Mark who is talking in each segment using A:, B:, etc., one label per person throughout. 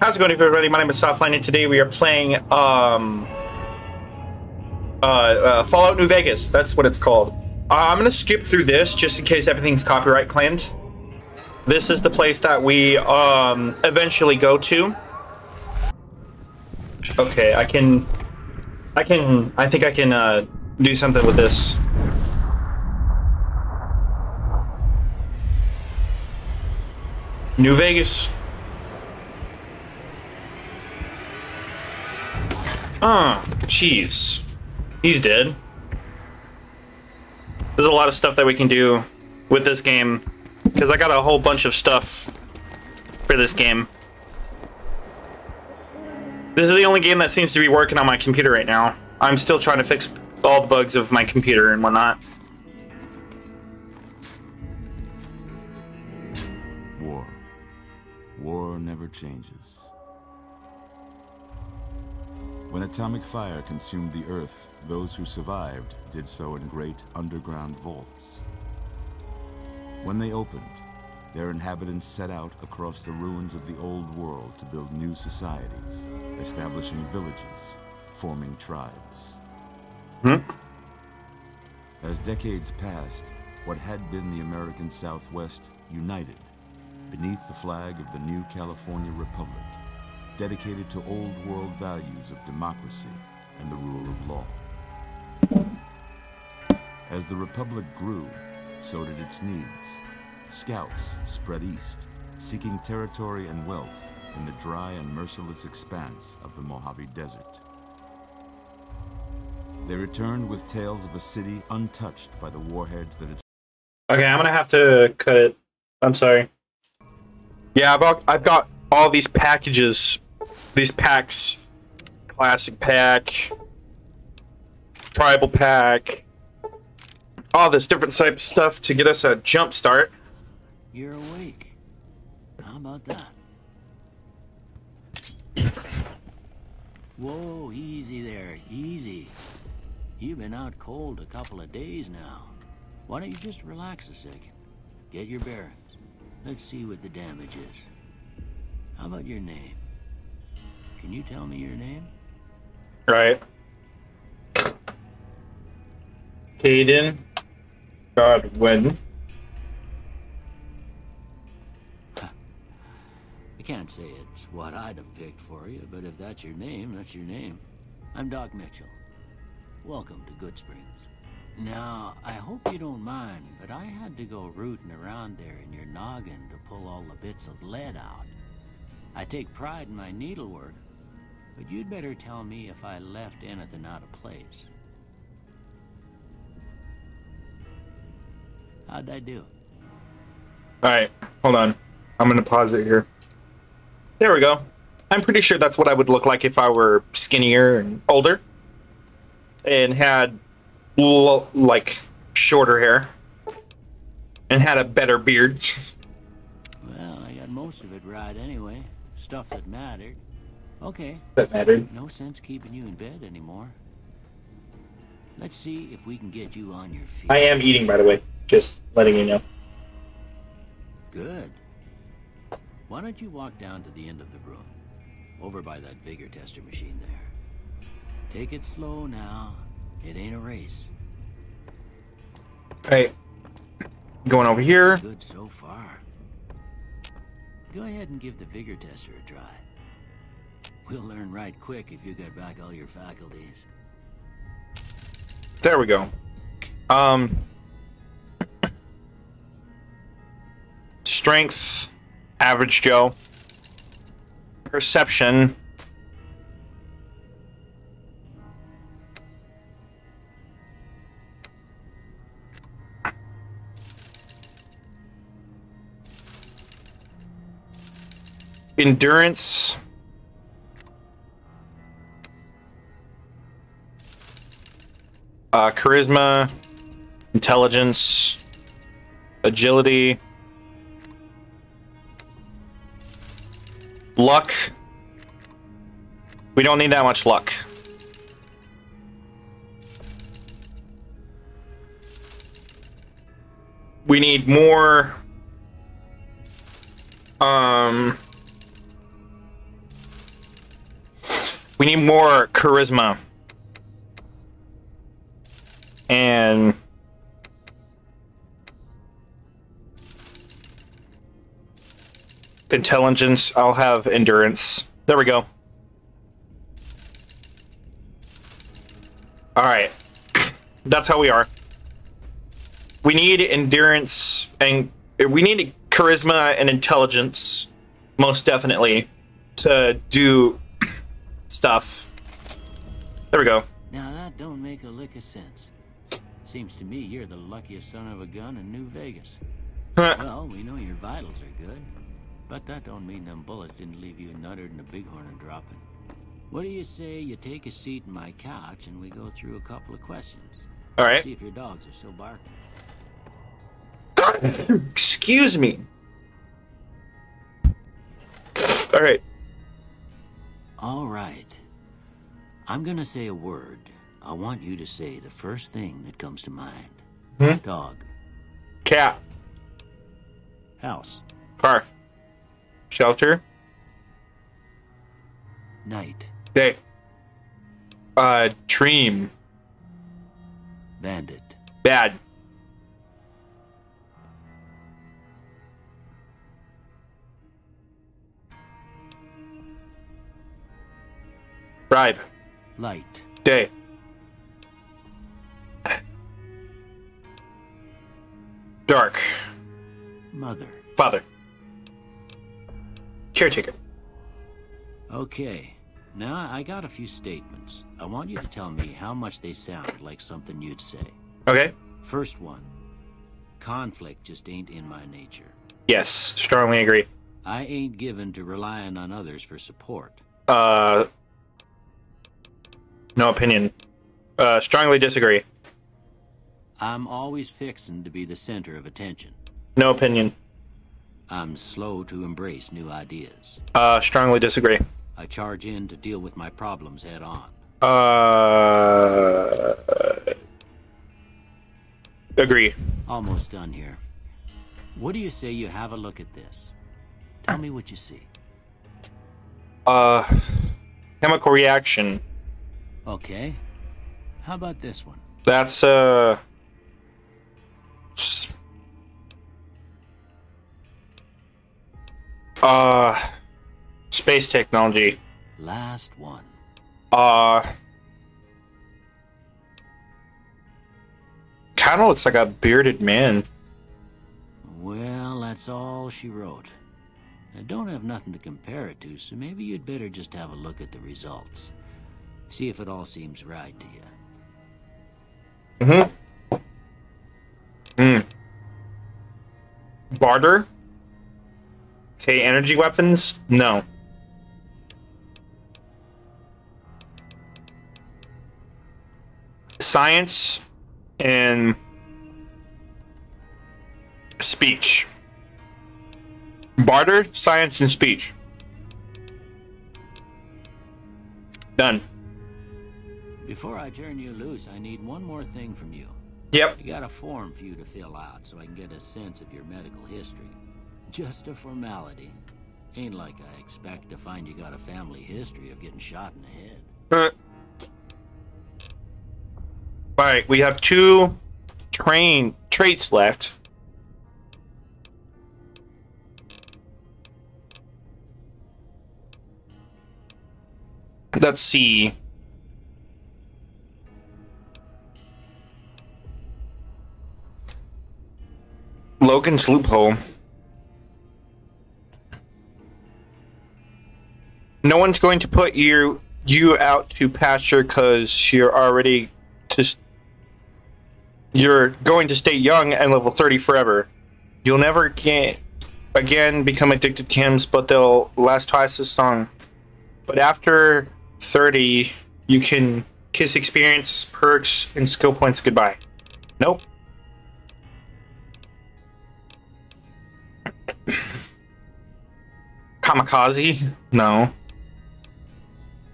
A: How's it going, everybody? My name is Softline, and today we are playing um, uh, uh, Fallout New Vegas. That's what it's called. Uh, I'm gonna skip through this just in case everything's copyright claimed. This is the place that we um, eventually go to. Okay, I can, I can, I think I can uh, do something with this. New Vegas. Ah, jeez. He's dead. There's a lot of stuff that we can do with this game. Because I got a whole bunch of stuff for this game. This is the only game that seems to be working on my computer right now. I'm still trying to fix all the bugs of my computer and whatnot.
B: War. War never changes. When atomic fire consumed the Earth, those who survived did so in great underground vaults. When they opened, their inhabitants set out across the ruins of the old world to build new societies, establishing villages, forming tribes.
A: Hmm?
B: As decades passed, what had been the American Southwest united beneath the flag of the new California Republic, dedicated to old world values of democracy and the rule of law. As the Republic grew, so did its needs. Scouts spread east, seeking territory and wealth in the dry and merciless expanse of the Mojave Desert. They returned with tales of a city untouched by the warheads that had
A: Okay, I'm gonna have to cut it. I'm sorry. Yeah, I've got, I've got all these packages, these packs, classic pack, tribal pack, all this different type of stuff to get us a jump start.
C: You're awake. How about that? Whoa, easy there, easy. You've been out cold a couple of days now. Why don't you just relax a second? Get your bearings. Let's see what the damage is. How about your name? Can you tell me your name?
A: Right. Caden Godwin.
C: I can't say it's what I'd have picked for you, but if that's your name, that's your name. I'm Doc Mitchell. Welcome to Goodsprings. Now, I hope you don't mind, but I had to go rooting around there in your noggin to pull all the bits of lead out. I take pride in my needlework, but you'd better tell me if I left anything out of place. How'd I do?
A: Alright, hold on. I'm gonna pause it here. There we go. I'm pretty sure that's what I would look like if I were skinnier and older. And had, l- like, shorter hair. And had a better beard.
C: Well, I got most of it right anyway. Stuff that mattered. Okay,
A: that mattered.
C: no sense keeping you in bed anymore. Let's see if we can get you on your feet.
A: I am eating, by the way. Just letting you know.
C: Good. Why don't you walk down to the end of the room? Over by that vigor tester machine there. Take it slow now. It ain't a race.
A: Hey, going over here.
C: Good so far. Go ahead and give the vigor tester a try. We'll learn right quick if you get back all your faculties.
A: There we go. Um, strength, average Joe. Perception. Endurance. Uh, charisma, intelligence, agility, luck. We don't need that much luck. We need more. Um. We need more charisma. And intelligence. I'll have endurance. There we go. All right. That's how we are. We need endurance and we need charisma and intelligence, most definitely, to do stuff. There we go.
C: Now that don't make a lick of sense. Seems to me you're the luckiest son of a gun in New Vegas. well, we know your vitals are good, but that don't mean them bullets didn't leave you nuttered and a bighorn and dropping. What do you say you take a seat in my couch and we go through a couple of questions?
A: All right.
C: See if your dogs are still barking.
A: Excuse me. All right.
C: All right. I'm gonna say a word. I want you to say the first thing that comes to mind.
A: Hmm?
C: Dog.
A: Cat.
C: House.
A: Car. Shelter.
C: Night.
A: Day. Uh, dream.
C: Bandit.
A: Bad. Bribe.
C: Light.
A: Day. Dark.
C: Mother.
A: Father. Caretaker.
C: Okay. Now, I got a few statements. I want you to tell me how much they sound like something you'd say.
A: Okay.
C: First one. Conflict just ain't in my nature.
A: Yes, strongly agree.
C: I ain't given to relying on others for support.
A: Uh, no opinion. Uh, strongly disagree.
C: I'm always fixin' to be the center of attention.
A: No opinion.
C: I'm slow to embrace new ideas.
A: Uh, strongly disagree.
C: I charge in to deal with my problems head on.
A: Uh, agree.
C: Almost done here. What do you say you have a look at this? Tell me what you see.
A: Uh, chemical reaction.
C: Okay. How about this one?
A: That's, uh... Uh... Space technology.
C: Last one.
A: Uh... Kind of looks like a bearded man.
C: Well, that's all she wrote. I don't have nothing to compare it to, so maybe you'd better just have a look at the results. See if it all seems right to you.
A: Mm-hmm. Hmm. Barter? Okay, energy weapons? No. Science and speech. Barter, science, and speech. Done.
C: Before I turn you loose, I need one more thing from you.
A: Yep.
C: I got a form for you to fill out so I can get a sense of your medical history. Just a formality. Ain't like I expect to find you got a family history of getting shot in the head.
A: Uh, Alright, we have two train traits left. Let's see. Logan's loophole. No one's going to put you you out to pasture because you're already just you're going to stay young and level 30 forever. You'll never get again become addicted to chems, but they'll last twice as long. But after 30, you can kiss experience, perks, and skill points goodbye. Nope. Kamikaze? No.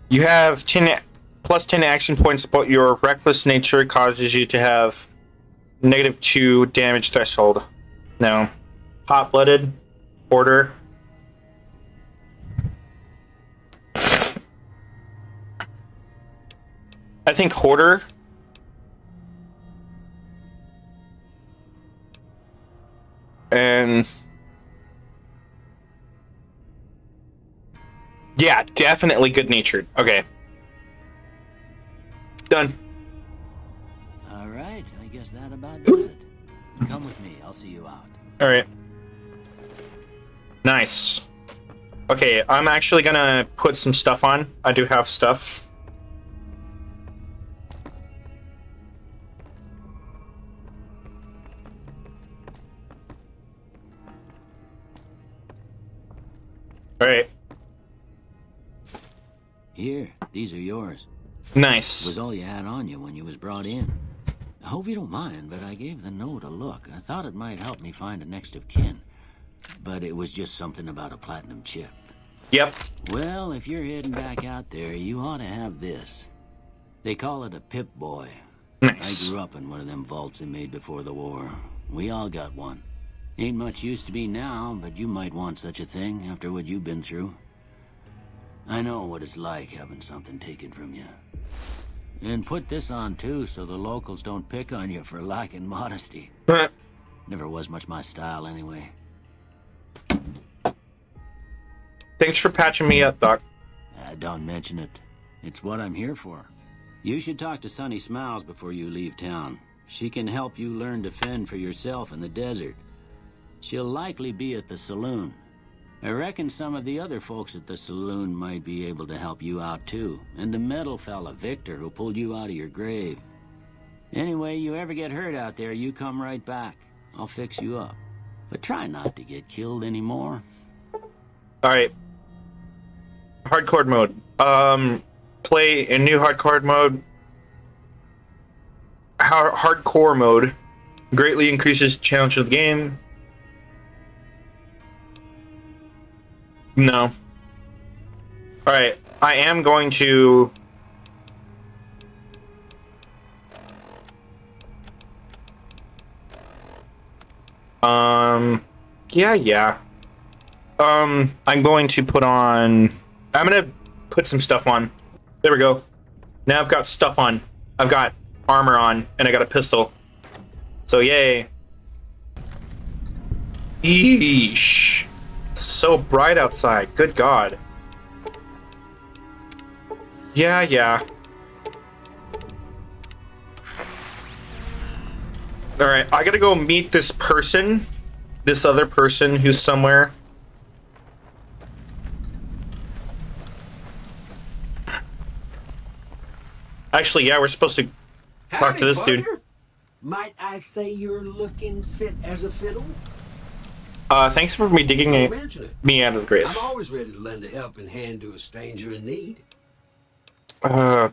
A: You have 10 plus 10 action points, but your reckless nature causes you to have negative 2 damage threshold. No. Hot blooded. Order. I think Hoarder. And yeah, definitely good natured. Okay. Done.
C: All right, I guess that about does it. Come with me, I'll see you out.
A: All right. Nice. Okay, I'm actually gonna put some stuff on. I do have stuff.
C: These are yours.
A: Nice.
C: It was all you had on you when you was brought in. I hope you don't mind, but I gave the note a look. I thought it might help me find a next of kin. But it was just something about a platinum chip.
A: Yep.
C: Well, if you're heading back out there, you ought to have this. They call it a Pip-Boy.
A: Nice.
C: I grew up in one of them vaults they made before the war. We all got one. Ain't much use to be now, but you might want such a thing after what you've been through. I know what it's like having something taken from you. And put this on too, so the locals don't pick on you for lacking modesty. Never was much my style anyway.
A: Thanks for patching me up, Doc.
C: Uh, don't mention it. It's what I'm here for. You should talk to Sunny Smiles before you leave town. She can help you learn to fend for yourself in the desert. She'll likely be at the saloon. I reckon some of the other folks at the saloon might be able to help you out too. And the metal fella, Victor, who pulled you out of your grave. Anyway, you ever get hurt out there, you come right back. I'll fix you up. But try not to get killed anymore.
A: Alright. Hardcore mode. Um, play in new hardcore mode. Hard hardcore mode greatly increases challenge of the game. No. Alright, I am going to... Um, yeah, yeah. Um, I'm going to put on... I'm gonna put some stuff on. There we go. Now I've got stuff on. I've got armor on, and I got a pistol. So yay. Eesh. So bright outside. Good God. Yeah, yeah. Alright, I gotta go meet this person. This other person who's somewhere. Actually, yeah, we're supposed to talk
D: Howdy,
A: to this dude.
D: Might I say you're looking fit as a fiddle?
A: Uh, thanks for me digging a, me out of the grave.
D: I'm always ready to lend a helping hand to a stranger in need.
A: Uh,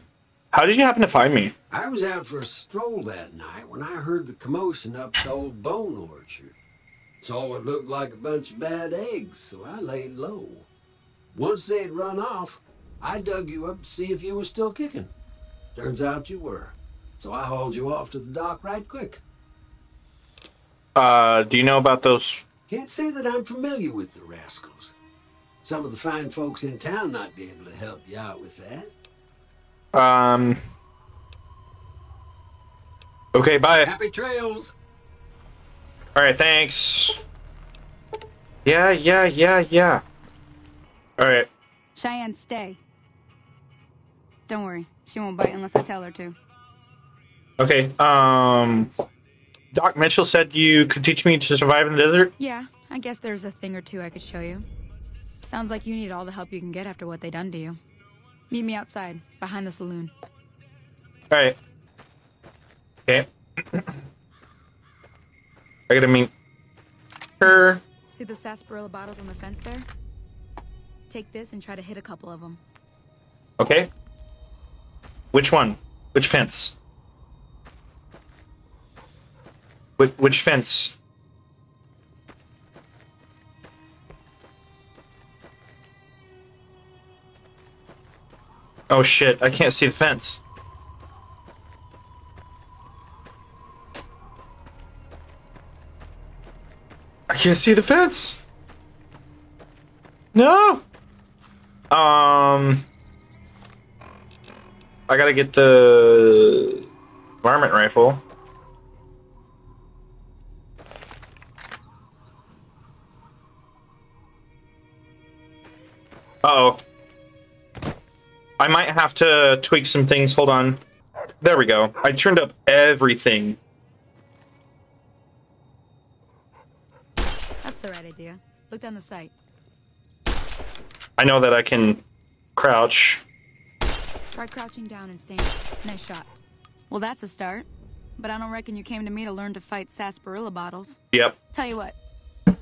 A: how did you happen to find me?
D: I was out for a stroll that night when I heard the commotion up the old bone orchard. Saw what looked like a bunch of bad eggs, so I laid low. Once they had run off, I dug you up to see if you were still kicking. Turns out you were. So I hauled you off to the doc right quick.
A: Uh, do you know about those?
D: Can't say that I'm familiar with the rascals. Some of the fine folks in town might be able to help you out with that.
A: Um. Okay, bye.
D: Happy trails!
A: Alright, thanks. Yeah, yeah, yeah, yeah. Alright.
E: Cheyenne, stay. Don't worry. She won't bite unless I tell her to.
A: Okay, um. Doc Mitchell said you could teach me to survive in the desert?
E: Yeah, I guess there's a thing or two I could show you. Sounds like you need all the help you can get after what they done to you. Meet me outside, behind the saloon.
A: Alright. Okay. I gotta meet her.
E: See the sarsaparilla bottles on the fence there? Take this and try to hit a couple of them.
A: Okay. Which one? Which fence? Which, which fence? Oh shit, I can't see the fence. I can't see the fence. No. Um. I gotta get the varmint rifle. Uh oh. I might have to tweak some things. Hold on. There we go. I turned up everything.
E: That's the right idea. Look down the sight.
A: I know that I can crouch.
E: Try crouching down and staying. Nice shot. Well, that's a start. But I don't reckon you came to me to learn to fight sarsaparilla bottles.
A: Yep.
E: Tell you what.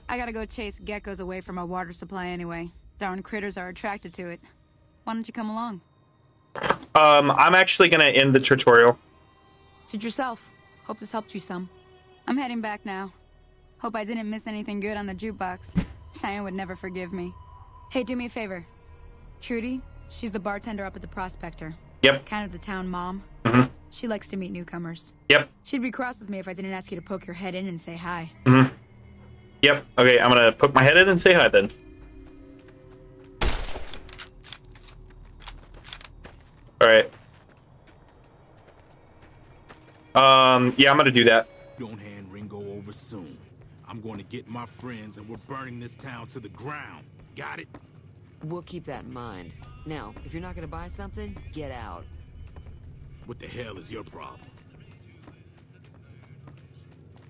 E: I gotta go chase geckos away from our water supply anyway. Darn critters are attracted to it. Why don't you come along?
A: Um, I'm actually gonna end the tutorial.
E: Suit yourself. Hope this helped you some. I'm heading back now. Hope I didn't miss anything good on the jukebox. Cheyenne would never forgive me. Hey, do me a favor. Trudy, she's the bartender up at the Prospector.
A: Yep.
E: Kind of the town mom.
A: Mm-hmm.
E: She likes to meet newcomers.
A: Yep.
E: She'd be cross with me if I didn't ask you to poke your head in and say hi.
A: Mm-hmm. Yep. Okay, I'm gonna poke my head in and say hi then. Alright. Um, yeah, I'm gonna do that.
F: Don't hand Ringo over soon. I'm going to get my friends and we're burning this town to the ground. Got it?
G: We'll keep that in mind. Now, if you're not gonna buy something, get out.
F: What the hell is your problem?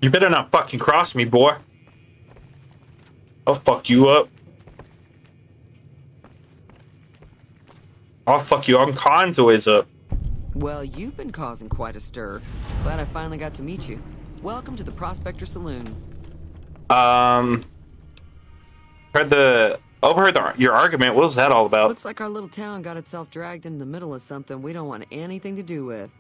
A: You better not fucking cross me, boy. I'll fuck you up. I'll fuck you I'm on Conzoids up.
G: Well, you've been causing quite a stir. Glad I finally got to meet you. Welcome to the Prospector Saloon.
A: Um, heard the overheard the, your argument. What was that all about?
G: Looks like our little town got itself dragged into the middle of something we don't want anything to do with.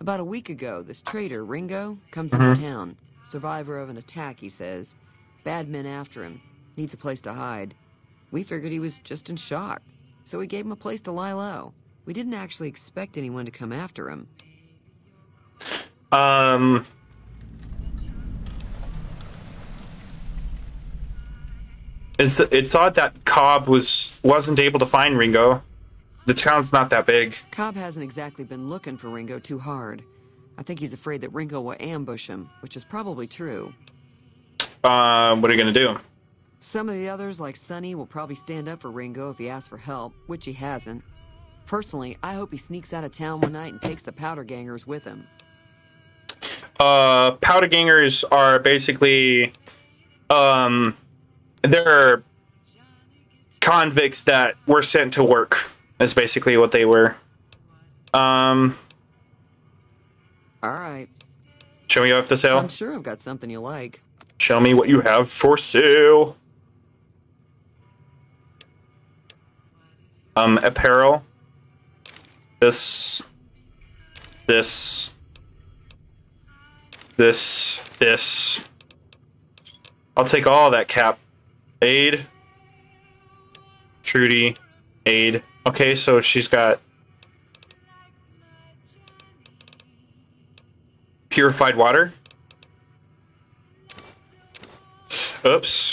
G: About a week ago, this traitor, Ringo, comes
A: Mhm.
G: into town. Survivor of an attack, he says. Bad men after him. Needs a place to hide. We figured he was just in shock, so we gave him a place to lie low. We didn't actually expect anyone to come after him.
A: Um. It's it's odd that Cobb was wasn't able to find Ringo. The town's not that big.
G: Cobb hasn't exactly been looking for Ringo too hard. I think he's afraid that Ringo will ambush him, which is probably true.
A: Um, what are you gonna do?
G: Some of the others, like Sunny, will probably stand up for Ringo if he asks for help, which he hasn't. Personally, I hope he sneaks out of town one night and takes the powder gangers with him.
A: Uh, powder gangers are basically, um, they're convicts that were sent to work. Is basically what they were. Um,
G: All right.
A: show me what you have to sell.
G: I'm sure I've got something you like.
A: Show me what you have for sale. Um, apparel. This. This. This. This. I'll take all that cap. Aid. Trudy. Aid. Okay, so she's got purified water. Oops.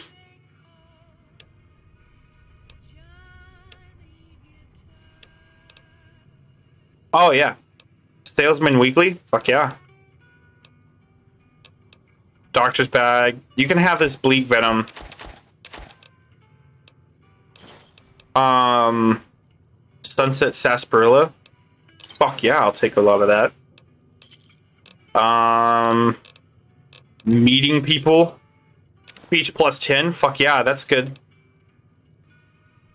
A: Oh yeah. Salesman Weekly? Fuck yeah. Doctor's bag. You can have this bleak venom. Um Sunset Sarsaparilla. Fuck yeah, I'll take a lot of that. Um meeting people. Speech plus 10. Fuck yeah, that's good.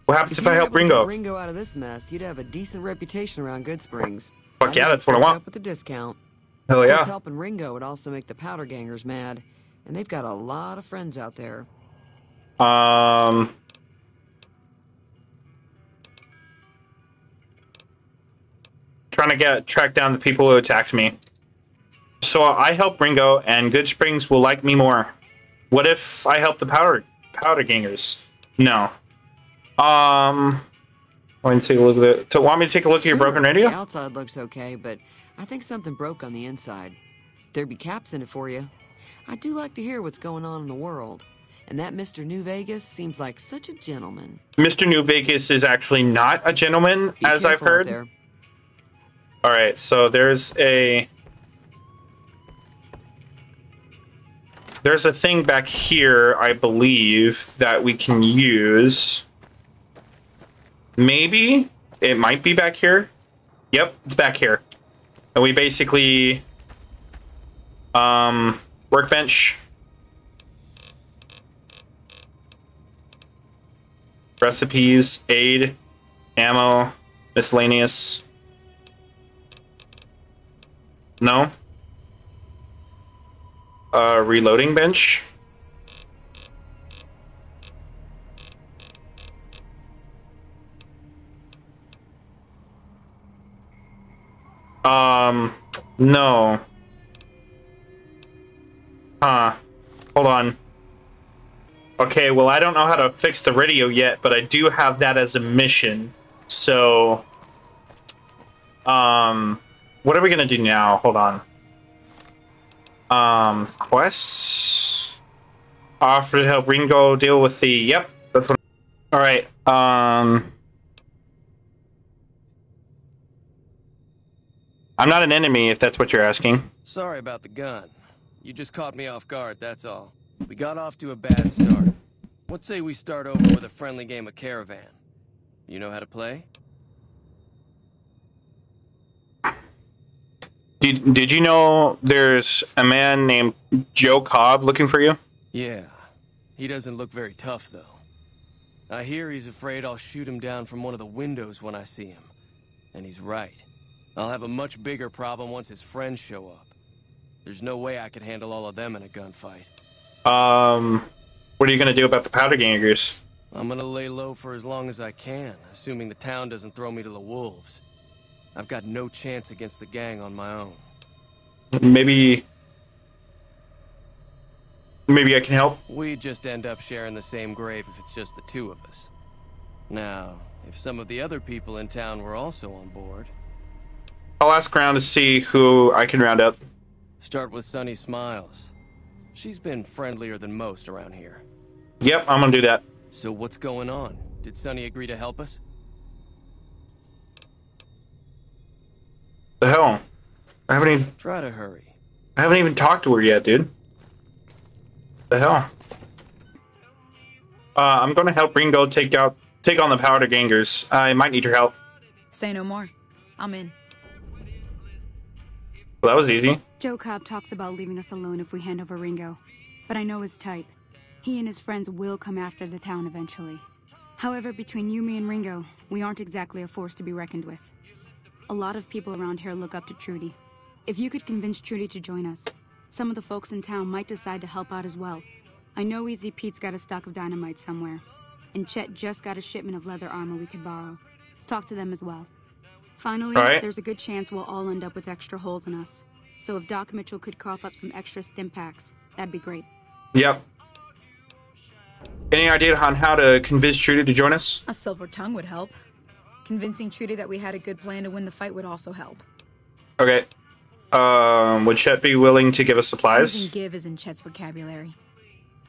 A: What happens if,
G: you
A: I help Ringo?
G: Ringo out of this mess, you'd have a decent reputation around Goodsprings.
A: Fuck
G: I'd
A: yeah, that's what I want.
G: Up with a discount.
A: Hell
G: Of course,
A: yeah.
G: helping Ringo would also make the powder gangers mad, and they've got a lot of friends out there.
A: Um. Trying to get track down the people who attacked me. So I help Ringo, and Goodsprings will like me more. What if I help the powder powder gangers? No. Um. Want to take a look at the, to want me to take a look at your broken radio?
G: The outside looks okay, but I think something broke on the inside. There'd be caps in it for you. I do like to hear what's going on in the world. And that Mr. New Vegas seems like such a gentleman.
A: Mr. New Vegas is actually not a gentleman,
G: Be
A: as I've heard.
G: there.
A: Alright, so there's a... There's a thing back here, I believe, that we can use. Maybe? It might be back here. Yep, it's back here. And we basically... Um, workbench. Recipes, aid, ammo, miscellaneous. No? Uh, reloading bench. Um, no. Huh. Hold on. Okay, well, I don't know how to fix the radio yet, but I do have that as a mission. So, um, what are we gonna do now? Hold on. Um, quests. Offer to help Ringo deal with the. Yep, that's what. All right. Um. I'm not an enemy, if that's what you're asking.
H: Sorry about the gun. You just caught me off guard, that's all. We got off to a bad start. What say we start over with a friendly game of Caravan? You know how to play?
A: Did, did you know there's a man named Joe Cobb looking for you?
H: Yeah. He doesn't look very tough, though. I hear he's afraid I'll shoot him down from one of the windows when I see him. And he's right. I'll have a much bigger problem once his friends show up. There's no way I could handle all of them in a gunfight.
A: Um, what are you gonna do about the powder gangers?
H: I'm gonna lay low for as long as I can, assuming the town doesn't throw me to the wolves. I've got no chance against the gang on my own.
A: Maybe... Maybe I can help?
H: We'd just end up sharing the same grave if it's just the two of us. Now, if some of the other people in town were also on board...
A: I'll ask around to see who I can round up.
H: Start with Sunny Smiles. She's been friendlier than most around here.
A: Yep, I'm gonna do that.
H: So what's going on? Did Sunny agree to help us?
A: The hell? I haven't even
H: Try to hurry.
A: I haven't even talked to her yet, dude. The hell? Uh, I'm gonna help Ringo take out take on the powder gangers. I might need your help.
E: Say no more. I'm in.
A: Well, that was easy.
E: Joe Cobb talks about leaving us alone if we hand over Ringo. But I know his type. He and his friends will come after the town eventually. However, between you, me, and Ringo, we aren't exactly a force to be reckoned with. A lot of people around here look up to Trudy. If you could convince Trudy to join us, some of the folks in town might decide to help out as well. I know Easy Pete's got a stock of dynamite somewhere, and Chet just got a shipment of leather armor we could borrow. Talk to them as well. Finally,
A: Right.
E: there's a good chance we'll all end up with extra holes in us. So if Doc Mitchell could cough up some extra stim packs, that'd be great.
A: Yep. Any idea on how to convince Trudy to join us?
E: A silver tongue would help. Convincing Trudy that we had a good plan to win the fight would also help.
A: Okay. Um, would Chet be willing to give us supplies?
E: Anything give is in Chet's vocabulary.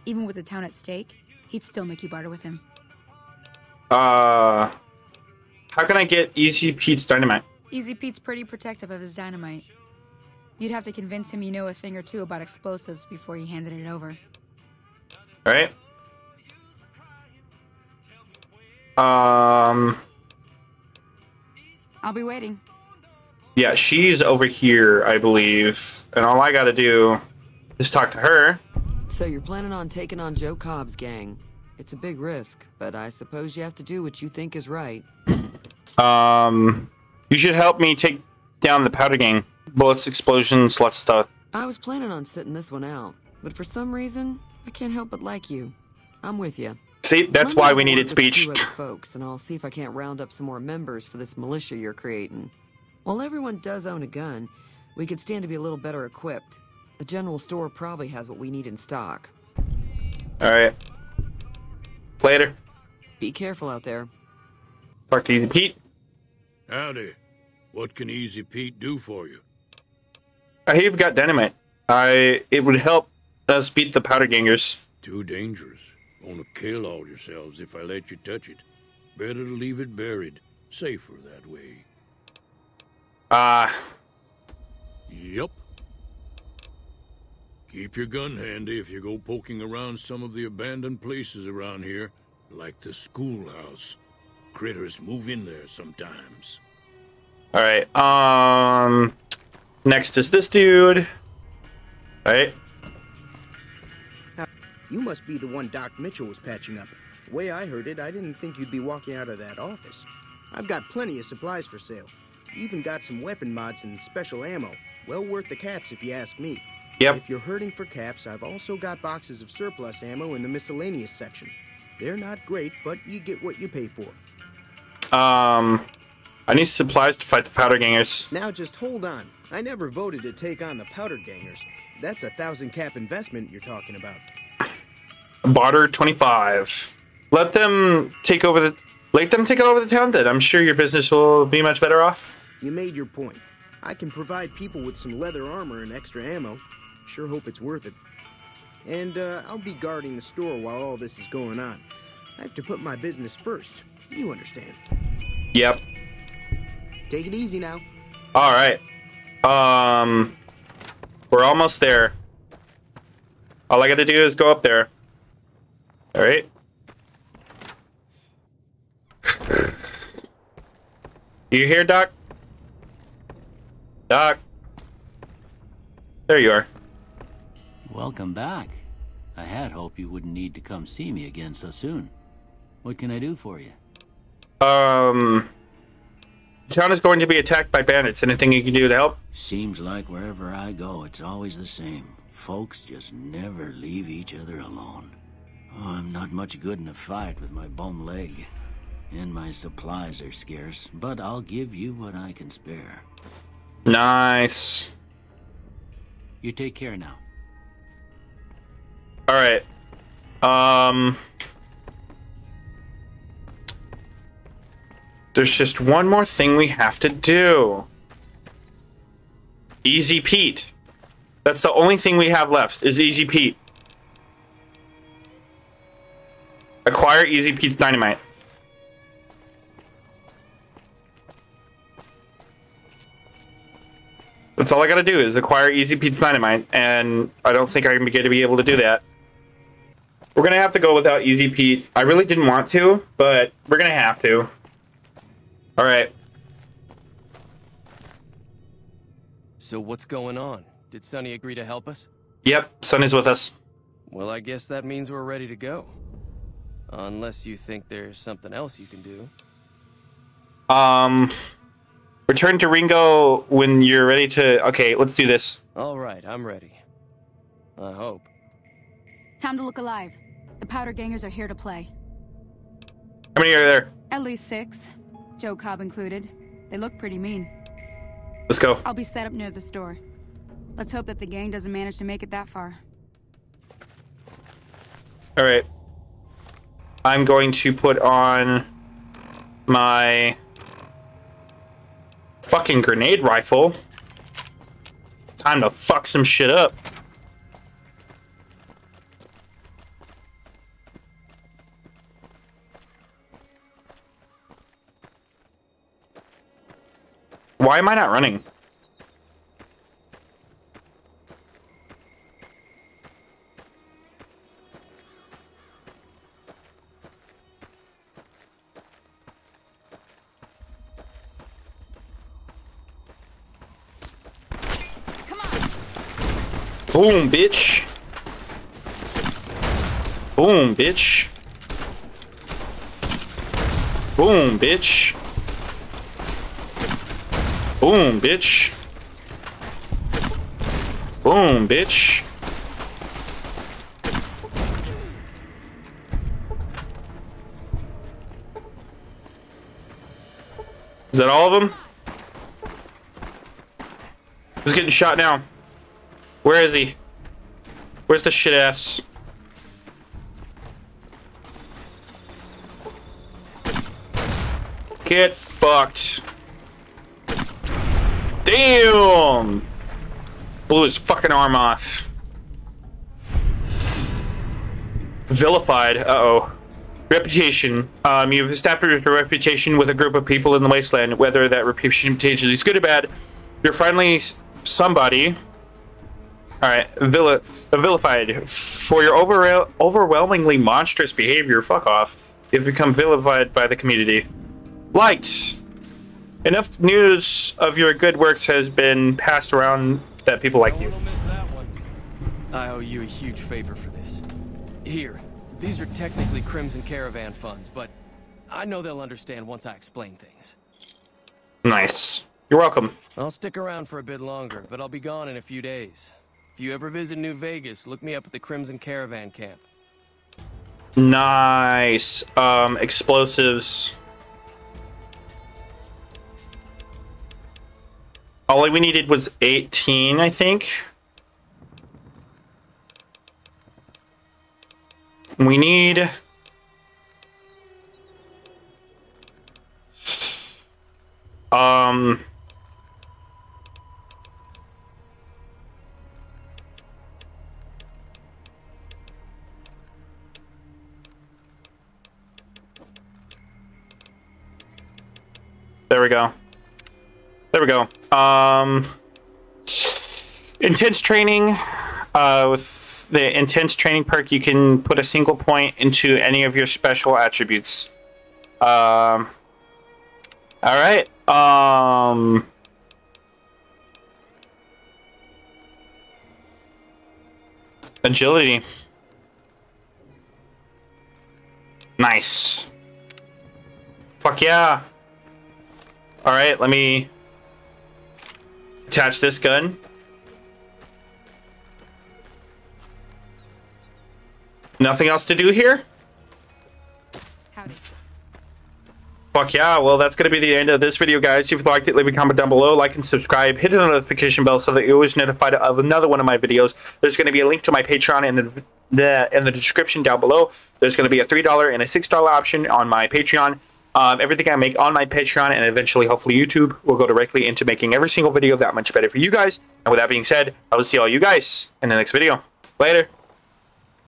E: Even with the town at stake, he'd still make you barter with him.
A: Uh, how can I get Easy Pete's dynamite?
E: Easy Pete's pretty protective of his dynamite. You'd have to convince him you know a thing or two about explosives before you handed it over.
A: All right. Um,
E: I'll be waiting.
A: yeah, she's over here, I believe, and all I gotta do is talk to her.
G: So you're planning on taking on Joe Cobb's gang. It's a big risk, but I suppose you have to do what you think is right.
A: Um, you should help me take down the powder gang. Bullets, explosions, lots of stuff.
G: I was planning on sitting this one out, but for some reason, I can't help but like you. I'm with you.
A: See, that's why we needed speech.
G: Other folks, and I'll see if I can't round up some more members for this militia you're creating. While everyone does own a gun, we could stand to be a little better equipped. The general store probably has what we need in stock.
A: All right. Later.
G: Be careful out there.
A: Talk to Easy Pete.
F: Howdy. What can Easy Pete do for you?
A: I hear you've got dynamite. I it would help us beat the powder gangers.
F: Too dangerous. Gonna kill all yourselves if I let you touch it. Better to leave it buried. Safer that way.
A: Uh,
F: Yep. Keep your gun handy if you go poking around some of the abandoned places around here, like the schoolhouse. Critters move in there sometimes.
A: alright. Um, next is this dude. Alright.
I: You must be the one Doc Mitchell was patching up. The way I heard it, I didn't think you'd be walking out of that office. I've got plenty of supplies for sale. Even got some weapon mods and special ammo. Well worth the caps if you ask me.
A: Yep.
I: If you're hurting for caps, I've also got boxes of surplus ammo in the miscellaneous section. They're not great, but you get what you pay for.
A: Um, I need supplies to fight the powder gangers.
I: Now just hold on. I never voted to take on the powder gangers. That's a thousand cap investment you're talking about.
A: Barter 25. Let them take over the... Let them take over the town then. I'm sure your business will be much better off.
I: You made your point. I can provide people with some leather armor and extra ammo. Sure hope it's worth it. And uh, I'll be guarding the store while all this is going on. I have to put my business first. You understand.
A: Yep.
I: Take it easy now.
A: Alright. Um, we're almost there. All I gotta do is go up there. Alright. You here, Doc? Doc? There you are.
C: Welcome back. I had hoped you wouldn't need to come see me again so soon. What can I do for you?
A: Um, the town is going to be attacked by bandits. Anything you can do to help?
C: Seems like wherever I go, it's always the same. Folks just never leave each other alone. Oh, I'm not much good in a fight with my bum leg. And my supplies are scarce, but I'll give you what I can spare.
A: Nice.
C: You take care now.
A: All right. Um, there's just one more thing we have to do. Easy Pete. That's the only thing we have left is Easy Pete. Acquire Easy Pete's dynamite. That's all I gotta do is acquire Easy Pete's dynamite, and I don't think I'm gonna be able to do that. We're gonna have to go without Easy Pete. I really didn't want to, but we're gonna have to. Alright.
H: So what's going on? Did Sunny agree to help us?
A: Yep, Sunny's with us.
H: Well, I guess that means we're ready to go. Unless you think there's something else you can do.
A: Um, return to Ringo when you're ready to. Okay, let's do this.
H: All right, I'm ready. I hope.
E: Time to look alive. The powder gangers are here to play.
A: How many are there?
E: At least six. Joe Cobb included. They look pretty mean.
A: Let's go.
E: I'll be set up near the store. Let's hope that the gang doesn't manage to make it that far.
A: All right. I'm going to put on my fucking grenade rifle. Time to fuck some shit up. Why am I not running? Boom, bitch. Boom, bitch. Boom, bitch. Boom, bitch. Boom, bitch. Is that all of them? Who's getting shot now? Where is he? Where's the shit ass? Get fucked. Damn! Blew his fucking arm off. Vilified. Uh-oh. Reputation. Um, you've established a reputation with a group of people in the wasteland. Whether that reputation is good or bad, you're finally somebody. All right, villa, vilified for your over, overwhelmingly monstrous behavior. Fuck off. You've become vilified by the community. Liked. Enough news of your good works has been passed around that people like you.
H: I owe you a huge favor for this. Here, these are technically Crimson Caravan funds, but I know they'll understand once I explain things.
A: Nice. You're welcome.
H: I'll stick around for a bit longer, but I'll be gone in a few days. If you ever visit New Vegas, look me up at the Crimson Caravan camp.
A: Nice. Um, explosives. All we needed was 18, I think. We need... Um... There we go. There we go. Um, intense training. Uh, with the intense training perk, you can put a single point into any of your special attributes. Um, all right. Um, agility. Nice. Fuck yeah. All right, let me attach this gun. Nothing else to do here? Fuck yeah, well that's to be the end of this video guys. If you liked it, leave a comment down below, like and subscribe, hit the notification bell so that you're always notified of another one of my videos. There's to be a link to my Patreon in the, the in the description down below. There's to be a $3 and a $6 option on my Patreon. Um, everything I make on my Patreon and eventually hopefully YouTube will go directly into making every single video that much better for you guys. And with that being said, I will see all you guys in the next video. Later.